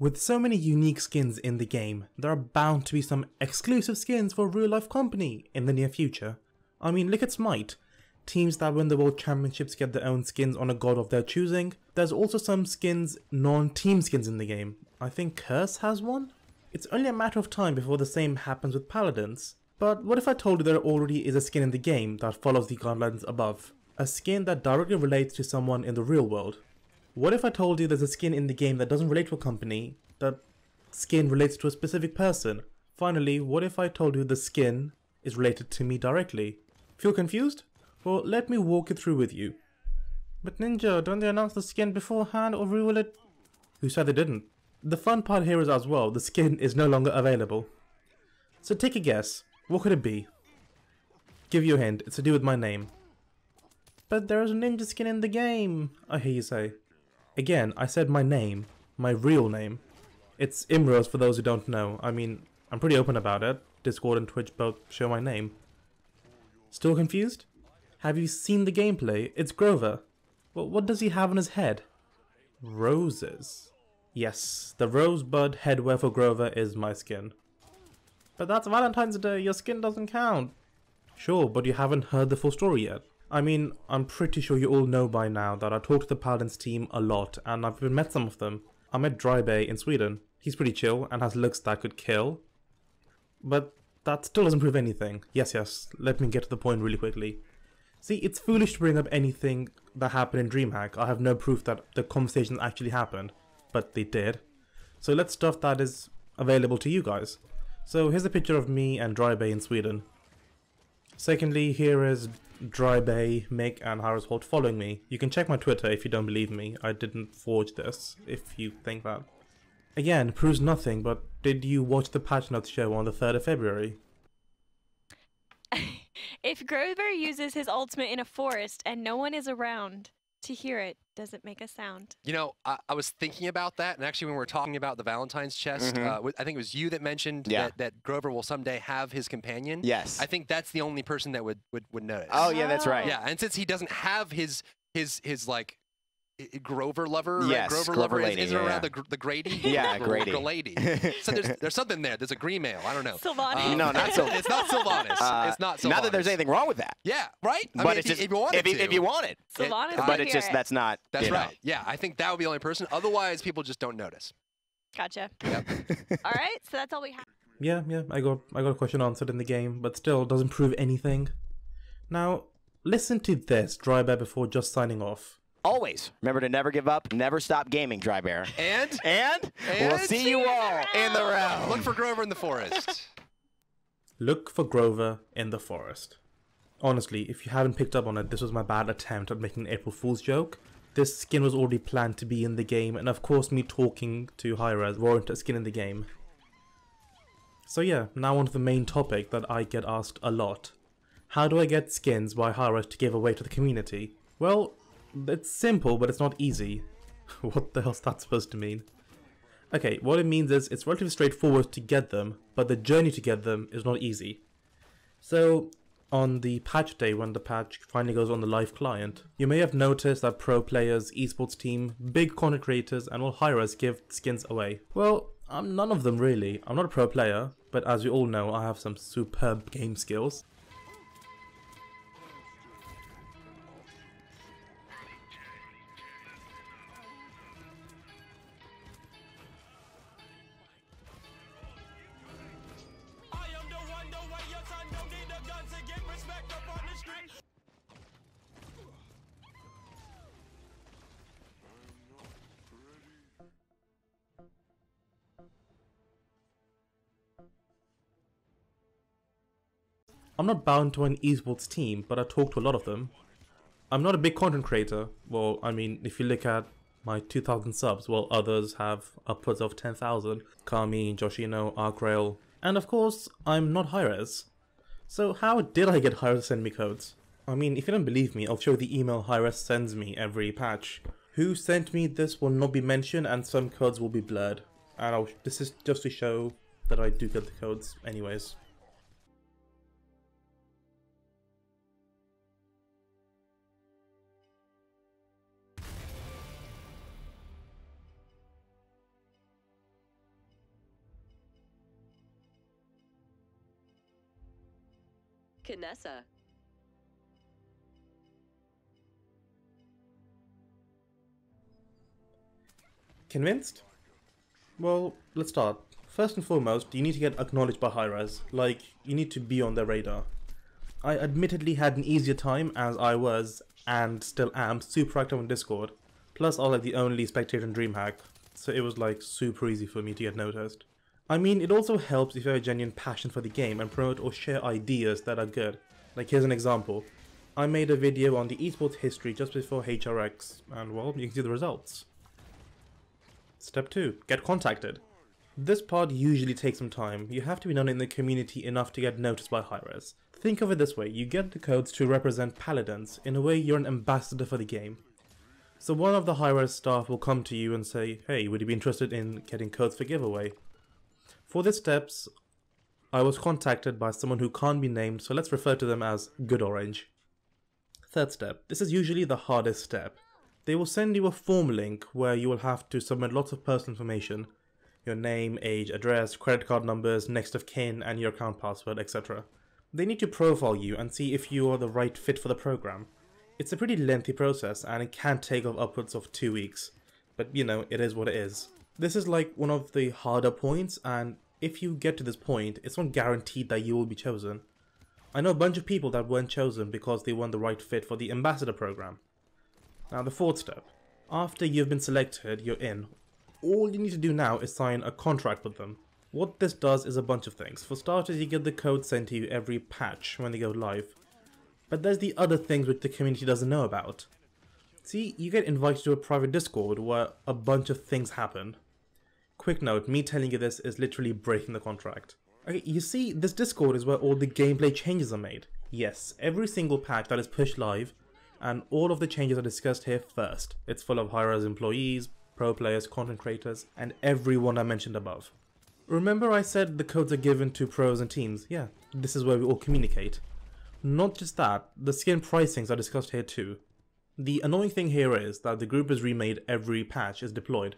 With so many unique skins in the game, there are bound to be some exclusive skins for real life company in the near future. I mean, look at Smite. Teams that win the World Championships get their own skins on a god of their choosing. There's also some skins, non-team skins in the game. I think Curse has one? It's only a matter of time before the same happens with Paladins. But what if I told you there already is a skin in the game that follows the guidelines above? A skin that directly relates to someone in the real world. What if I told you there's a skin in the game that doesn't relate to a company, that skin relates to a specific person? Finally, what if I told you the skin is related to me directly? Feel confused? Well, let me walk it through with you. But Ninja, don't they announce the skin beforehand or reveal it? Who said they didn't? The fun part here is as well, the skin is no longer available. So take a guess, what could it be? Give you a hint, it's to do with my name. But there is a ninja skin in the game, I hear you say. Again, I said my name, my real name. It's Imrose for those who don't know. I mean, I'm pretty open about it. Discord and Twitch both show my name. Still confused? Have you seen the gameplay? It's Grover. Well, what does he have on his head? Roses. Yes, the rosebud headwear for Grover is my skin. But that's Valentine's Day, your skin doesn't count. Sure, but you haven't heard the full story yet. I mean, I'm pretty sure you all know by now that I talk to the Paladins team a lot, and I've even met some of them. I met Drybear in Sweden. He's pretty chill and has looks that could kill. But that still doesn't prove anything. Yes, yes, let me get to the point really quickly. See, it's foolish to bring up anything that happened in DreamHack. I have no proof that the conversations actually happened, but they did. So let's stuff that is available to you guys. So here's a picture of me and Drybear in Sweden. Secondly, here is Drybear, Mick, and Harris Holt following me. You can check my Twitter if you don't believe me. I didn't forge this, if you think that. Again, proves nothing, but did you watch the patch notes show on the 3rd of February? if Grover uses his ultimate in a forest and no one is around to hear it, does it make a sound? You know, I, I was thinking about that, and actually, when we were talking about the Valentine's chest, Mhm. uh, I think it was you that mentioned Yeah. that, that Grover will someday have his companion. Yes. I think that's the only person that would would, would notice. oh yeah, that's right. Yeah, and since he doesn't have his his his like i- i- Grover lover, right? Yes, Grover, Grover lover lady, is, is yeah, around yeah. the the Grady. Yeah, Grady. Grady. so there's there's something there. There's a Gremail. I don't know. Sylvanas. No, not Syl- It's not Sylvanas. Uh, it's not Sylvanas. Not that there's anything wrong with that, Yeah, right. I but mean, it's if, just you, if you wanted if you, to. if you want it. Sylvanas but But it's just it. that's not. That's you know. right. Yeah, I think that would be the only person. Otherwise, people just don't notice. Gotcha. Yep. all right, so that's all we have. Yeah, yeah, I got I got a question answered in the game, but still doesn't prove anything. Now, listen to this, Drybear, before just signing off. Always remember to never give up, never stop gaming, Dry Bear. And And, we'll see see you you in the all in the round. look for Grover in the forest. Look for Grover in the forest. Honestly, if you haven't picked up on it, this was my bad attempt at making an April Fool's joke. This skin was already planned to be in the game, and of course me talking to Hi-Rez warranted a skin in the game. So yeah, now on to the main topic that I get asked a lot. How do I get skins by Hi-Rez to give away to the community? Well, it's simple, but it's not easy. what the hell's that supposed to mean? Okay, what it means is it's relatively straightforward to get them, but the journey to get them is not easy. So, on the patch day when the patch finally goes on the live client, you may have noticed that pro players, esports team, big content creators, and all hirers give skins away. Well, I'm none of them really. I'm not a pro player, but as you all know, I have some superb game skills. I'm not bound to an esports team, but I talk to a lot of them. I'm not a big content creator. Well, I mean, if you look at my 2,000 subs, while others have upwards of 10,000. Kami, Joshino, Arkrail, and of course, I'm not Hi-Rez. So how did I get to send me codes? I mean, if you don't believe me, I'll show the email Hi-Rez sends me every patch. Who sent me this will not be mentioned, and some codes will be blurred. And I'll, this is just to show that I do get the codes anyways. Kinessa. Convinced? Well, let's start. First and foremost, you need to get acknowledged by Hi-Rez. Like, you need to be on their radar. I admittedly had an easier time as I was, and still am, super active on Discord. Plus, I was like the only spectator in DreamHack, so it was like super easy for me to get noticed. I mean, it also helps if you have a genuine passion for the game and promote or share ideas that are good. Like, here's an example. I made a video on the esports history just before HRX, and well, you can see the results. Step 2. Get contacted. This part usually takes some time. You have to be known in the community enough to get noticed by Hi-Rez. Think of it this way, you get the codes to represent Paladins. In a way, you're an ambassador for the game. So one of the Hi-Rez staff will come to you and say, hey, would you be interested in getting codes for giveaway? For these steps, I was contacted by someone who can't be named, so let's refer to them as Good Orange. Third step. This is usually the hardest step. They will send you a form link where you will have to submit lots of personal information. Your name, age, address, credit card numbers, next of kin, and your account password, etc. They need to profile you and see if you are the right fit for the program. It's a pretty lengthy process and it can take up upwards of two weeks. But you know, it is what it is. This is like one of the harder points and if you get to this point, it's not guaranteed that you will be chosen. I know a bunch of people that weren't chosen because they weren't the right fit for the ambassador program. Now the fourth step. After you've been selected, you're in. All you need to do now is sign a contract with them. What this does is a bunch of things. For starters, you get the code sent to you every patch when they go live. But there's the other things which the community doesn't know about. See, you get invited to a private Discord where a bunch of things happen. Quick note, me telling you this is literally breaking the contract. Okay, you see, this Discord is where all the gameplay changes are made. Yes, every single patch that is pushed live, and all of the changes are discussed here first. It's full of Hi-Rez employees, pro players, content creators, and everyone I mentioned above. Remember I said the codes are given to pros and teams? Yeah, this is where we all communicate. Not just that, the skin pricings are discussed here too. The annoying thing here is that the group is remade every patch is deployed.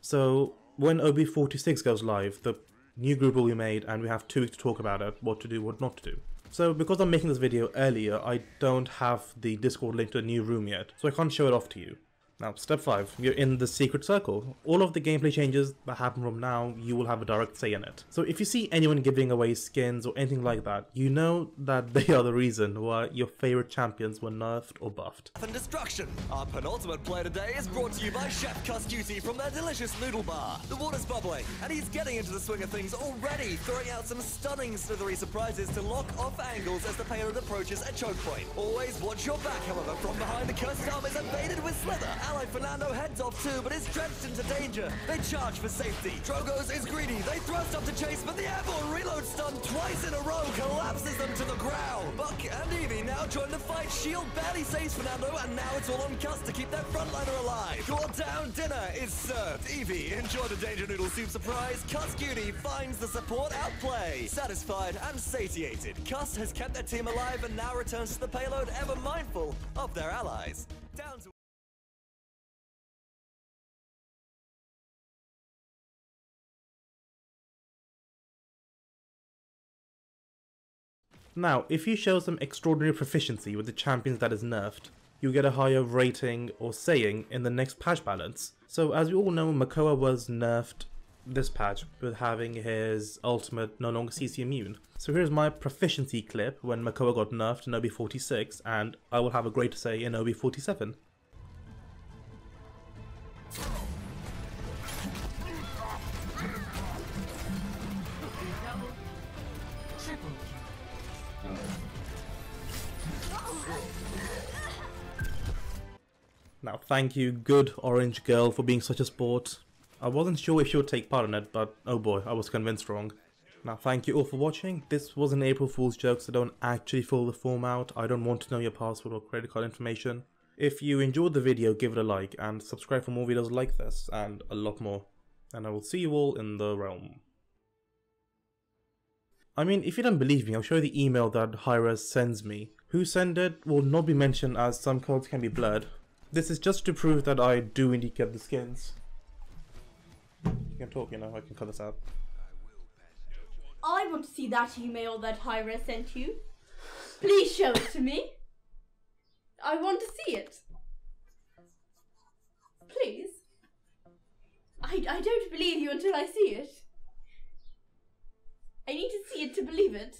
So when OB46 goes live, the new group will be made and we have two weeks to talk about it, what to do, what not to do. So because I'm making this video earlier, I don't have the Discord link to a new room yet, so I can't show it off to you. Now, step 5, you're in the secret circle. All of the gameplay changes that happen from now, you will have a direct say in it. So if you see anyone giving away skins or anything like that, you know that they are the reason why your favorite champions were nerfed or buffed. and destruction. Our penultimate play today is brought to you by Chef Cuss Cutie from their delicious noodle bar. The water's bubbling, and he's getting into the swing of things already, throwing out some stunning slithery surprises to lock off angles as the payload approaches a choke point. Always watch your back, however, from behind the cursed arm is invaded with slither. Ally Fernando heads off too, but is drenched into danger. They charge for safety. Drogoz is greedy. They thrust up to chase, but the airborne reload stun twice in a row collapses them to the ground. Buck and Evie now join the fight. Shield barely saves Fernando, and now it's all on Cuss to keep their frontliner alive. Your down dinner is served. Evie, enjoy the Danger Noodle Soup surprise. Cuss Cutie finds the support outplay. Satisfied and satiated, Cuss has kept their team alive and now returns to the payload ever mindful of their allies. Down Now, if you show some extraordinary proficiency with the champions that is nerfed, you get a higher rating or saying in the next patch balance. So as we all know, Makoa was nerfed this patch with having his ultimate no longer CC immune. So here's my proficiency clip when Makoa got nerfed in OB46 and I will have a greater say in OB47. Now thank you good orange girl for being such a sport. I wasn't sure if she would take part in it, but oh boy, I was convinced wrong. Now thank you all for watching. This was an April Fool's joke, so don't actually fill the form out. I don't want to know your password or credit card information. If you enjoyed the video, give it a like and subscribe for more videos like this and a lot more. And I will see you all in the realm. I mean, if you don't believe me, I'll show you the email that Hi-Rez sends me. Who sent it will not be mentioned as some codes can be blurred. This is just to prove that I do indeed get the skins. You can talk, you know, I can cut this out. I want to see that email that Hi-Rez sent you. Please show it to me. I want to see it. Please. I, I don't believe you until I see it. I need to see it to believe it.